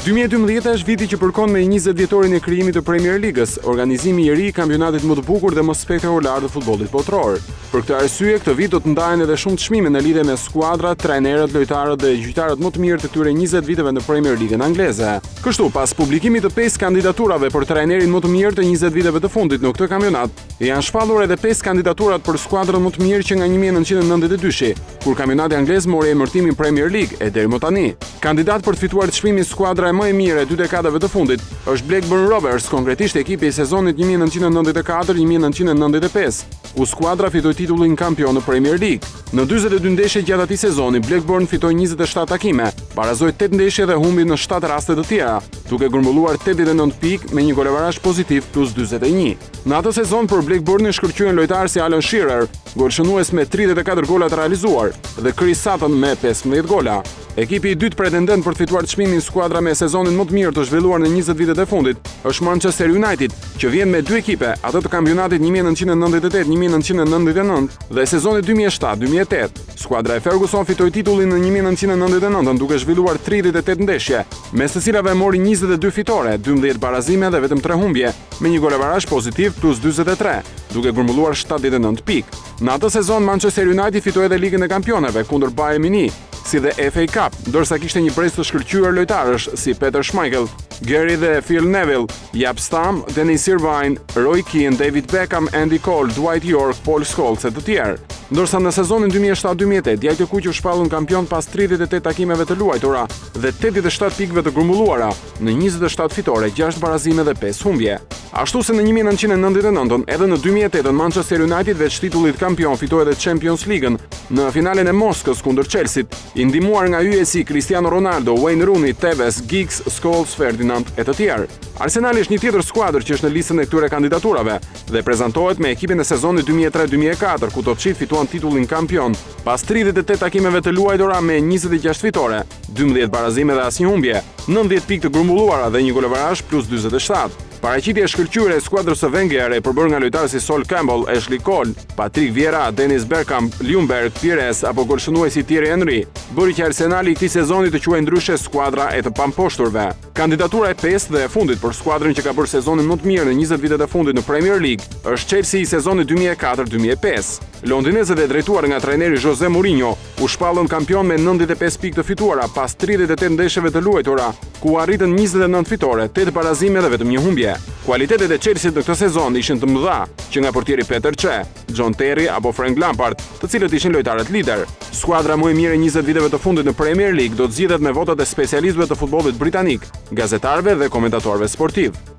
2012 është viti që përkon me 20 vjetorin e krijimit të Premier Ligës, organizimi i ri i kampionatit më të bukur dhe më spektakolar të futbollit botëror. Për këtë arsye, këtë vit do të ndahen edhe shumë çmime në lidhje me skuadrat, trajnerët, lojtarët dhe gjyqtarët më të mirë të këtyre 20 viteve në Premier Ligën angleze. Kështu, pas publikimit të pesë kandidaturave për trajnerin më të mirë të 20 viteve të fundit në këtë kampionat, Janë shpallur edhe pesë kandidaturat për skuadrën më të mirë që nga 1992-shi, kur kampionati anglez mori emërtimin Premier League e deri më tani. Kandidat për të fituar çmimin skuadra më e mirë e dy dekadave të fundit, është Blackburn Rovers, konkretisht ekipi i sezonit 1994-1995, ku skuadra fitoi titullin kampion në Premier League. Në 42 ndeshje gjatë atij sezoni, Blackburn fitoi 27 takime, barazoi 8 ndeshje dhe humbi në 7 raste të tjera, duke grumbulluar 89 pikë me një golavarazh pozitiv plus 41. Në atë sezon për Blackburnin shkëlqyen lojtarë si Alan Shearer, golshënues me tridhjetë e katër gola të realizuar, dhe Chris Sutton me pesëmbëdhjetë gola. Ekipi i dytë pretendent për të fituar çmimin Skuadra me sezonin më të mirë të zhvilluar në njëzet vitet e fundit është Manchester United, që vjen me dy ekipe, atë të kampionatit një mijë e nëntëqind e nëntëdhjetë e tetë një mijë e nëntëqind e nëntëdhjetë e nëntë dhe sezonit dy mijë e shtatë dy mijë e tetë. Skuadra e Ferguson fitoi titullin në një mijë e nëntëqind e nëntëdhjetë e nëntë duke zhvilluar tridhjetë e tetë ndeshje, mes të cilave mori njëzet e dy fitore, dymbëdhjetë barazime dhe vetëm tre humbje. me një golavarazh pozitiv plus dyzet e tre, duke grumbulluar shtatëdhjetë e nëntë pikë. Në atë sezon Manchester United fitoi edhe Ligën e Kampioneve kundër Bayern Mynih, si dhe FA Cup, ndërsa kishte një brez të shkëlqyer lojtarësh si Peter Schmeichel, Gary dhe Phil Neville, Jaap Stam, Denis Irwin, Roy Keane, David Beckham, Andy Cole, Dwight Yorke, Paul Scholes e të tjerë. Ndërsa në sezonin dy mijë e shtatë dy mijë e tetë, djajtë e kuq u shpallën kampion pas tridhjetë e tetë takimeve të luajtura dhe tetëdhjetë e shtatë pikëve të grumbulluara, në njëzet e shtatë fitore, gjashtë barazime dhe pesë humbje. Ashtu si në një mijë e nëntëqind e nëntëdhjetë e nëntën, edhe në dy mijë e tetën Manchester United veç titullit kampion fitoi edhe Champions Ligën në finalen e Moskës kundër Chelsit, i ndihmuar nga yje si Cristiano Ronaldo, Wayne Rooney, Tevez, Giggs, Scholes, Ferdinand e të tjerë. Arsenali është një tjetër skuadër që është në listën e këtyre kandidaturave dhe prezantohet me ekipin e sezonit dy mijë e tre dy mijë e katër, ku topçinjtë fituan titullin kampion pas tridhjetë e tetë takimeve të luajtura me njëzet e gjashtë fitore. 12 barazime dhe asnjë humbje, 90 pikë të grumbulluara dhe një golavarazh plus 47. Paraqitja e shkëlqyer e skuadrës së Wenger e përbërë nga lojtarë si Sol Campbell, Ashley Cole, Patrick Vieira, Dennis Bergkamp, Ljungberg, Pires apo golshënuesi Thierry Henry, bëri që Arsenali i këtij sezoni të quhej ndryshe skuadra e të pamposhturve. Kandidatura e pestë dhe e fundit për skuadrën që ka bërë sezonin më të mirë në 20 vitet e fundit në Premier League është Chelsea i sezonit 2004-2005. Londinezët e drejtuar nga trajneri Jose Mourinho U shpallën kampion me nëntëdhjetë e pesë pikë të fituara pas tridhjetë e tetë ndeshjeve të luajtura, ku u arritën njëzet e nëntë fitore, tetë barazime dhe vetëm një humbje. Kualitetet e Çelsit në këtë sezon ishin të mëdha, që nga portieri Petr Çe, Xhon Terri apo Frenk Lampard, të cilët ishin lojtarët lider. Skuadra më e mirë e njëzet viteve të fundit në Premier League do të zgjidhet me votat e specialistëve të futbollit britanik, gazetarëve dhe komentatorëve sportivë.